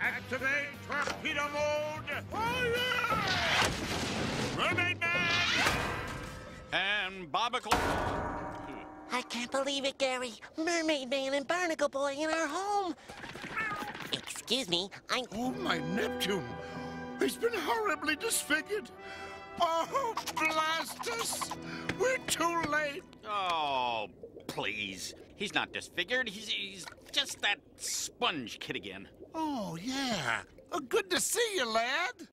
Activate torpedo mode! Fire! Mermaid Man! And Barnacle. I can't believe it, Gary. Mermaid Man and Barnacle Boy in our home. Excuse me, I'm. Oh, my Neptune! He's been horribly disfigured! Oh, blast us! We're too late! Oh, please. He's not disfigured. He's, he's just that sponge kid again. Oh, yeah. Uh, good to see you, lad.